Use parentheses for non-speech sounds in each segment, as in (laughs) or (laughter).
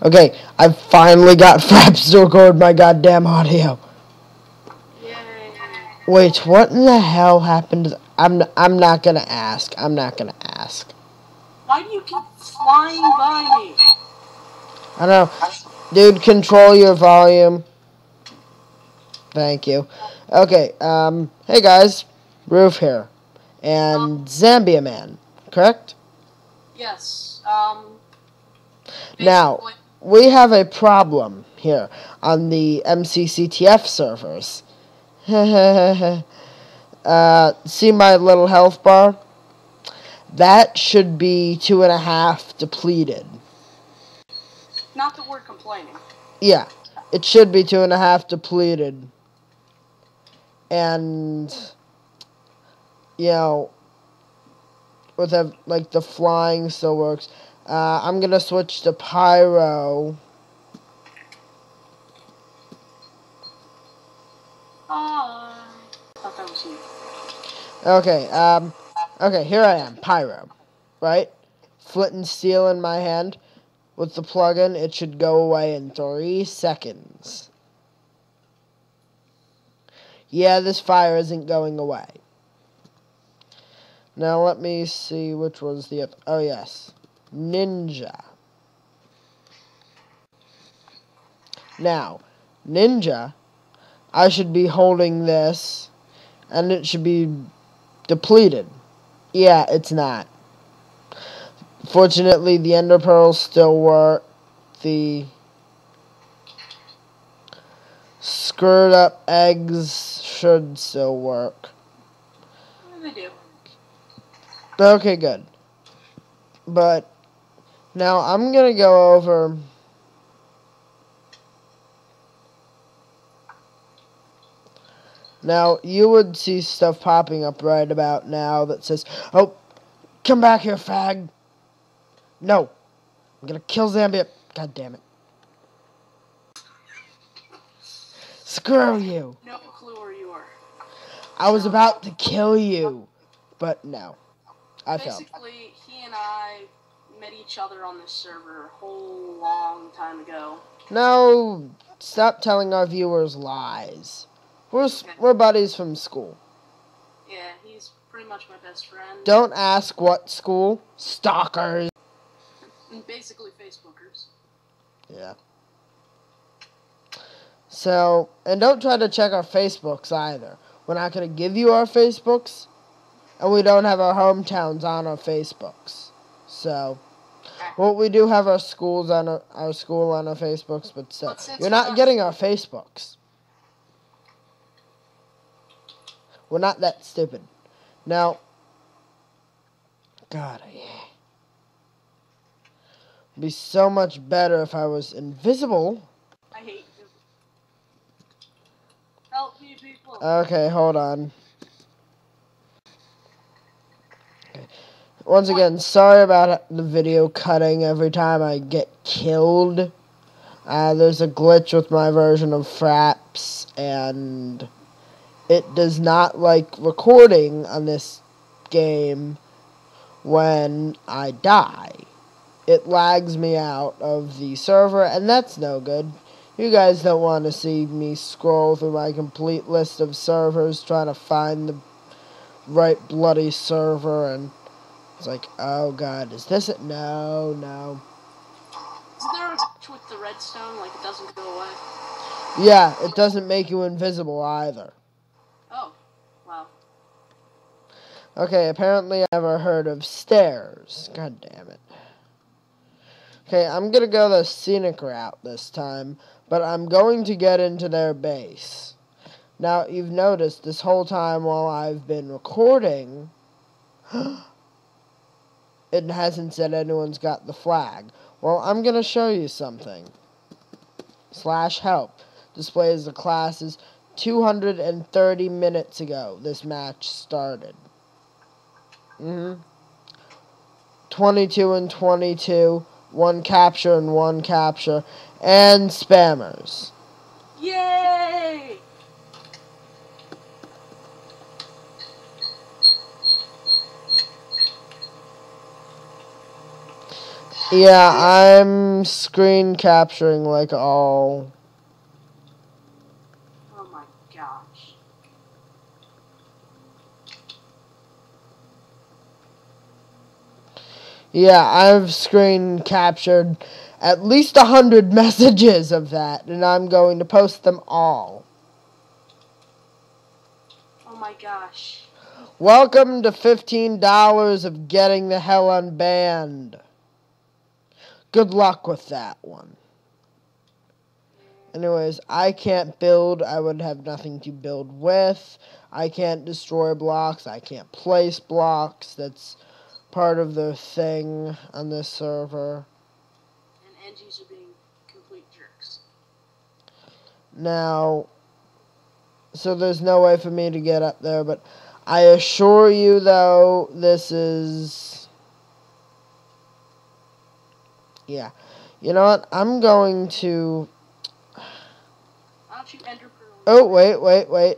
Okay, I finally got Fraps to record my goddamn audio. Yay. Wait, what in the hell happened? I'm I'm not gonna ask. I'm not gonna ask. Why do you keep flying by me? I don't know. Dude, control your volume. Thank you. Okay, um, hey guys, Roof here. And Zambia Man, correct? Yes. Um. Now- We have a problem here on the MCCTF servers. (laughs) uh, see my little health bar? That should be two and a half depleted. Not that we're complaining. Yeah, it should be two and a half depleted. And, you know, with like the flying still works. Uh, I'm gonna switch to pyro. I thought that was you. Okay, um, okay, here I am, pyro, right? Flint and steel in my hand. With the plug-in, it should go away in three seconds. Yeah, this fire isn't going away. Now let me see which was the, oh yes, Ninja. Now, Ninja, I should be holding this, and it should be depleted. Yeah, it's not. Fortunately, the ender pearls still work. The screwed up eggs should still work. They do? Okay, good. But now I'm gonna go over. Now you would see stuff popping up right about now that says, "Oh, come back here, fag." No, I'm gonna kill Zambia. God damn it! Screw you! No clue where you are. I was about to kill you, but no, I failed. Basically, he and I met each other on this server a whole long time ago. No, stop telling our viewers lies. We're, s- we're buddies from school. Yeah, he's pretty much my best friend. Don't ask what school. Stalkers. And basically Facebookers. Yeah. So, and don't try to check our Facebooks either. We're not going to give you our Facebooks, and we don't have our hometowns on our Facebooks. So, well, we do have our schools on our, our school on our Facebooks, but still, But you're not getting our Facebooks. We're not that stupid. Now, God, I It'd be so much better if I was invisible. I hate you. Help me, people. Okay, hold on. Once again, sorry about the video cutting every time I get killed. Uh, there's a glitch with my version of Fraps, and it does not like recording on this game when I die. It lags me out of the server, and that's no good. You guys don't want to see me scroll through my complete list of servers trying to find the right bloody server, and it's like, oh god, is this it? No, no. Is there a glitch with the redstone, like it doesn't go away? Yeah, it doesn't make you invisible either. Oh, wow. Okay, apparently I never heard of stairs. God damn it. Okay, I'm gonna go the scenic route this time, but I'm going to get into their base. Now, you've noticed this whole time while I've been recording, (gasps) (gasps) it hasn't said anyone's got the flag. Well, I'm gonna show you something. Slash help displays the classes 230 minutes ago this match started. hmm 22 and 22, one capture and one capture, and spammers. Yay! Yeah, I'm screen capturing like all. Oh my gosh. Yeah, I've screen captured at least a hundred (laughs) messages of that, and I'm going to post them all. Oh my gosh. Welcome to $15 of getting the hell unbanned. Good luck with that one. Anyways, I can't build. I would have nothing to build with. I can't destroy blocks. I can't place blocks. That's part of the thing on this server. And NGs are being complete jerks. Now, so there's no way for me to get up there, but I assure you, though, this is. Yeah. You know what? I'm going to. Why don't you enter? Oh, wait, wait, wait.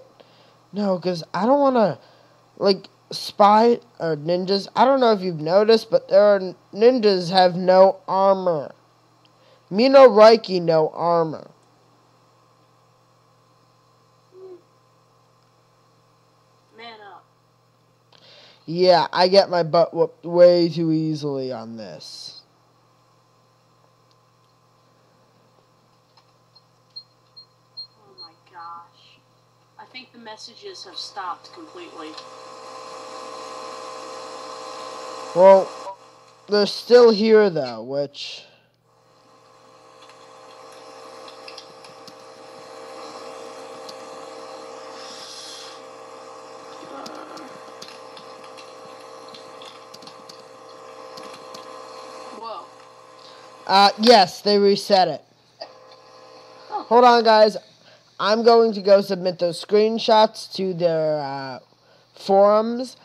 No, because I don't want to. Like, spy or ninjas. I don't know if you've noticed, but there are ninjas have no armor. Mino Reiki, no armor. Man up. Yeah, I get my butt whooped way too easily on this. Oh my gosh. I think the messages have stopped completely. Well, they're still here though, which uh yes, they reset it. Oh. Hold on guys. I'm going to go submit those screenshots to their uh, forums.